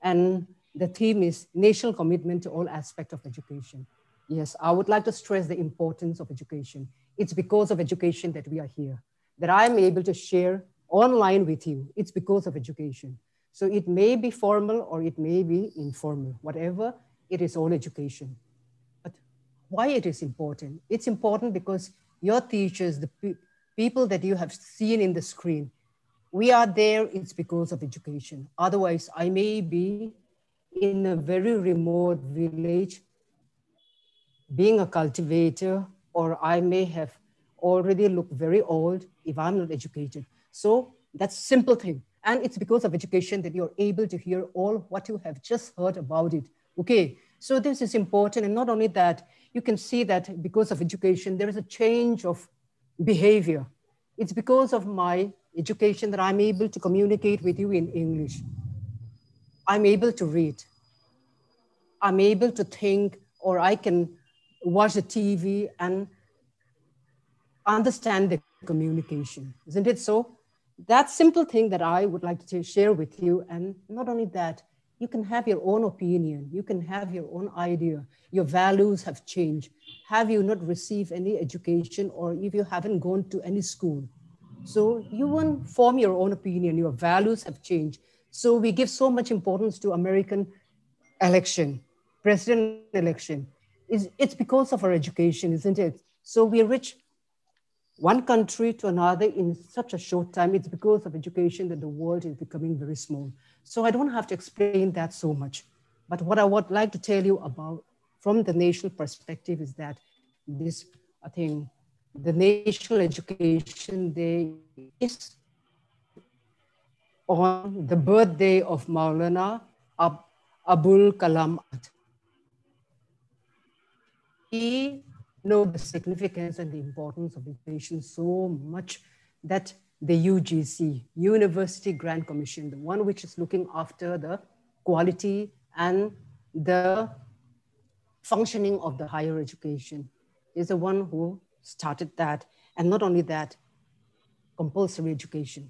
And the theme is national commitment to all aspects of education. Yes, I would like to stress the importance of education. It's because of education that we are here, that I'm able to share online with you. It's because of education. So it may be formal or it may be informal, whatever, it is all education. But why it is important? It's important because your teachers, the pe people that you have seen in the screen, we are there, it's because of education. Otherwise, I may be in a very remote village being a cultivator, or I may have already looked very old if I'm not educated. So that's simple thing. And it's because of education that you're able to hear all what you have just heard about it. Okay, so this is important. And not only that, you can see that because of education, there is a change of behavior. It's because of my education that I'm able to communicate with you in English. I'm able to read. I'm able to think, or I can watch the TV and understand the communication. Isn't it so? That simple thing that I would like to share with you. And not only that, you can have your own opinion, you can have your own idea. Your values have changed. Have you not received any education or if you haven't gone to any school? So you won't form your own opinion, your values have changed. So we give so much importance to American election, president election. It's because of our education, isn't it? So we reach one country to another in such a short time. It's because of education that the world is becoming very small. So I don't have to explain that so much. But what I would like to tell you about from the national perspective is that this, I think, the National Education Day is on the birthday of Maulana Ab Abul Kalam. He know the significance and the importance of education so much that the UGC, University Grant Commission, the one which is looking after the quality and the functioning of the higher education, is the one who started that. And not only that, compulsory education.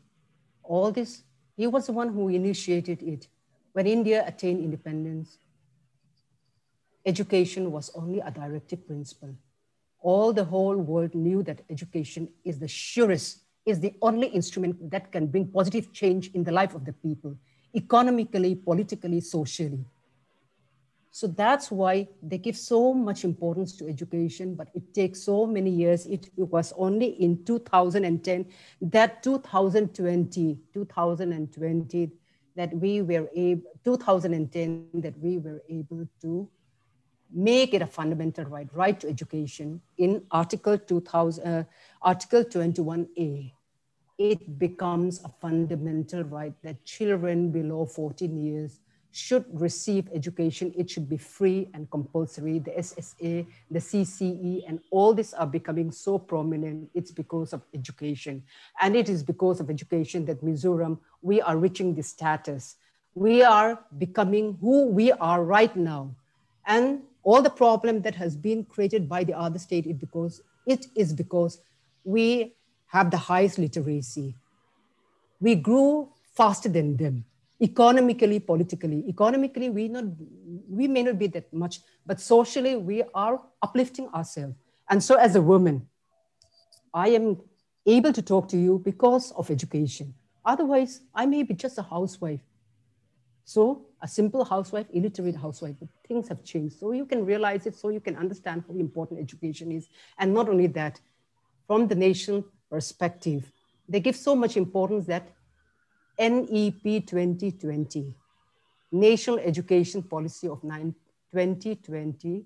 All this, he was the one who initiated it. When India attained independence, education was only a directive principle all the whole world knew that education is the surest, is the only instrument that can bring positive change in the life of the people, economically, politically, socially. So that's why they give so much importance to education, but it takes so many years. It, it was only in 2010 that 2020, 2020, that we were able, 2010, that we were able to make it a fundamental right, right to education in Article 2000, uh, Article 21A. It becomes a fundamental right that children below 14 years should receive education. It should be free and compulsory. The SSA, the CCE, and all these are becoming so prominent. It's because of education. And it is because of education that Mizoram, we are reaching this status. We are becoming who we are right now. And all the problem that has been created by the other state is because it is because we have the highest literacy. We grew faster than them, economically, politically. Economically, we not we may not be that much, but socially we are uplifting ourselves. And so, as a woman, I am able to talk to you because of education. Otherwise, I may be just a housewife. So a simple housewife, illiterate housewife, but things have changed. So you can realize it, so you can understand how important education is. And not only that, from the nation perspective, they give so much importance that NEP 2020, National Education Policy of 2020,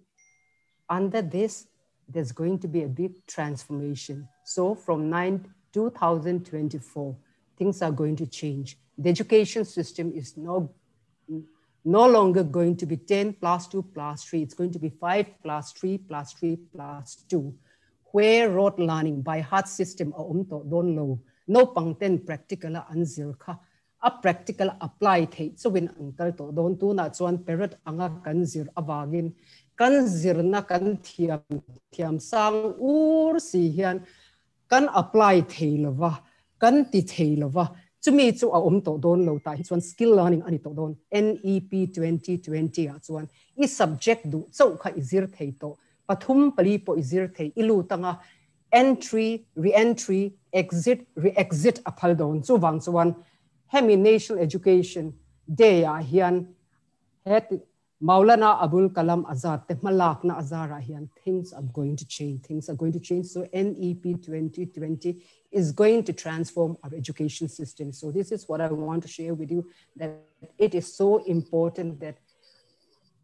under this, there's going to be a big transformation. So from 9, 2024, things are going to change. The education system is now no longer going to be 10 plus 2 plus 3. It's going to be 5 plus 3 plus 3 plus 2. Where rote learning by heart system or umto don low. No pang ten practical anzir ka. A practical apply thay. So when uncle to don tu na chuan parrot anga kanzir avagin. Kanzir na kan thiam thiam sang ur si hian. Kan apply thay lova. Kan ti thay to me chu a om to don lo ta hi chuan skill learning ani to don nep 2020 a chuan i subject du chau kha izir thei to pathum pali po izir thei ilu tanga entry re-entry exit re-exit a phal don chu wang chuan hemi national education day a hian het Maulana Abul Kalam Azad, te malak na Azara hian things are going to change. Things are going to change. So NEP 2020 is going to transform our education system. So this is what I want to share with you, that it is so important that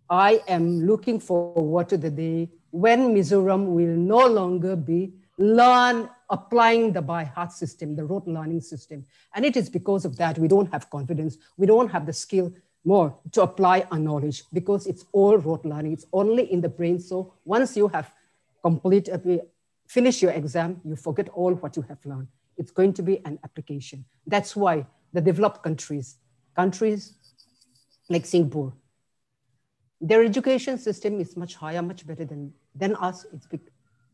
I am looking forward to the day when Mizoram will no longer be learn applying the by heart system, the rote learning system. And it is because of that we don't have confidence, we don't have the skill more to apply our knowledge because it's all rote learning. It's only in the brain. So once you have complete, finish your exam, you forget all what you have learned. It's going to be an application. That's why the developed countries, countries like Singapore, their education system is much higher, much better than, than us. It's, be,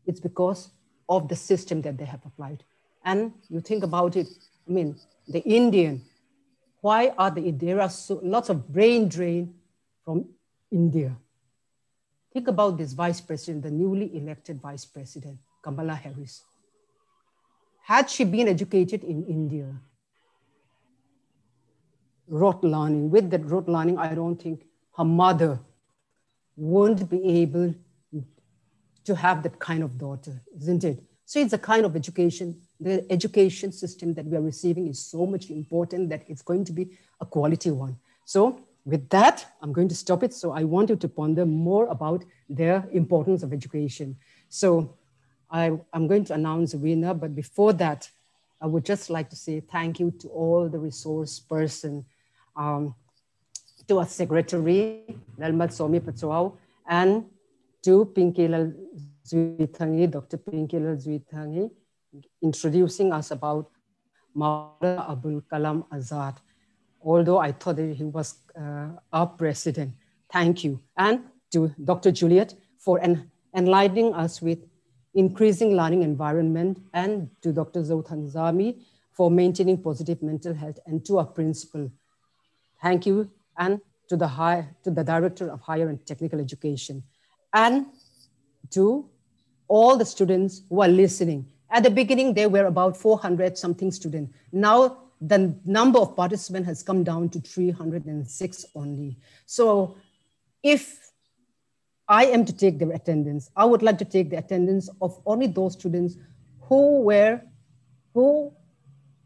it's because of the system that they have applied. And you think about it, I mean, the Indian, why are the, there are so, lots of brain drain from India. Think about this vice president, the newly elected vice president, Kamala Harris. Had she been educated in India, rote learning, with that rote learning, I don't think her mother won't be able to have that kind of daughter, isn't it? So it's a kind of education. The education system that we are receiving is so much important that it's going to be a quality one. So with that, I'm going to stop it. So I want you to ponder more about the importance of education. So I, am going to announce the winner, but before that, I would just like to say thank you to all the resource person, um, to our secretary, Lalmat Somi Patsuau, and to Pinkilal Zuithangi, Dr. Pinkilal Zuithangi, introducing us about Maulana Abul Kalam Azad. Although I thought that he was uh, our president. Thank you. And to Dr. Juliet for en enlightening us with increasing learning environment and to Dr. Zami for maintaining positive mental health and to our principal. Thank you. And to the, high, to the Director of Higher and Technical Education, and to all the students who are listening. At the beginning, there were about 400 something students. Now the number of participants has come down to 306 only. So if I am to take the attendance, I would like to take the attendance of only those students who were, who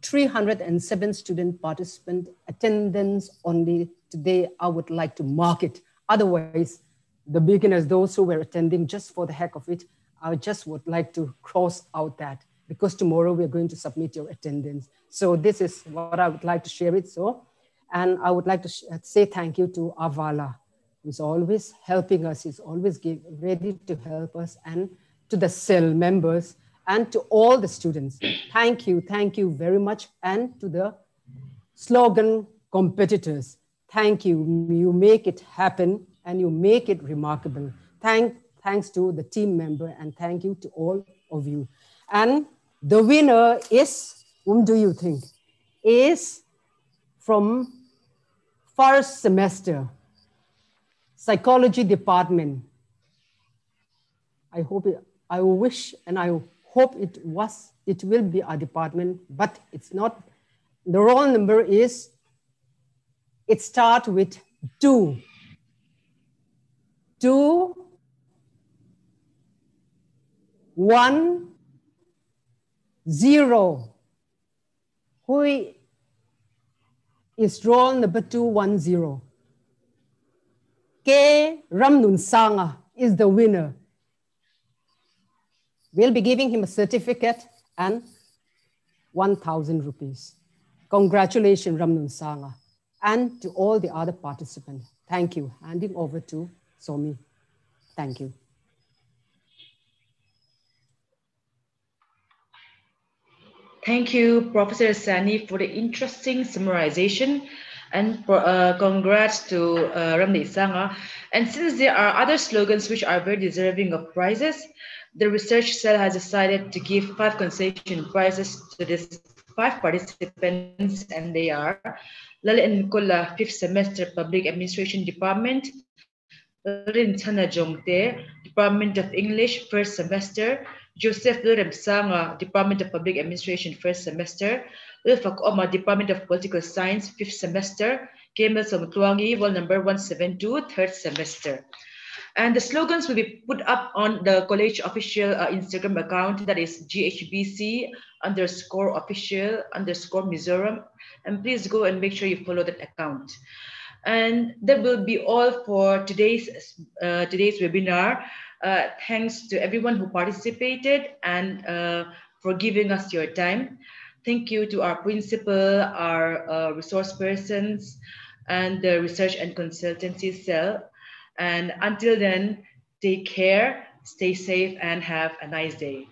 307 student participant attendance only today I would like to mark it. Otherwise, the beginners, those who were attending just for the heck of it, I just would like to cross out that because tomorrow we're going to submit your attendance. So this is what I would like to share it. So, and I would like to say thank you to Avala, who's always helping us. He's always give, ready to help us and to the cell members and to all the students. Thank you, thank you very much. And to the slogan competitors. Thank you. You make it happen and you make it remarkable. Thank, thanks to the team member and thank you to all of you. And the winner is, whom do you think? Is from first semester, psychology department. I hope it, I wish and I hope it was, it will be a department, but it's not. The roll number is it starts with two. Two, one, zero. Who is roll number two, one, zero? Ramnun Sanga is the winner. We'll be giving him a certificate and 1,000 rupees. Congratulations, Ramnun Sanga and to all the other participants. Thank you. Handing over to Somi. Thank you. Thank you, Professor Sani, for the interesting summarization and uh, congrats to uh, Ramni Sanga. And since there are other slogans which are very deserving of prizes, the research cell has decided to give five concession prizes to these five participants, and they are Lalit Nkola, fifth semester Public Administration Department. Rin Chana Jongte, Department of English, first semester. Joseph Lurem Sanga, Department of Public Administration, first semester. Ulfak Oma, Department of Political Science, fifth semester. Kemel Somtuangi, roll number 172, third semester. And the slogans will be put up on the college official uh, Instagram account, that is GHBC underscore official underscore Mizoram. And please go and make sure you follow that account. And that will be all for today's, uh, today's webinar. Uh, thanks to everyone who participated and uh, for giving us your time. Thank you to our principal, our uh, resource persons, and the research and consultancy cell. And until then, take care, stay safe, and have a nice day.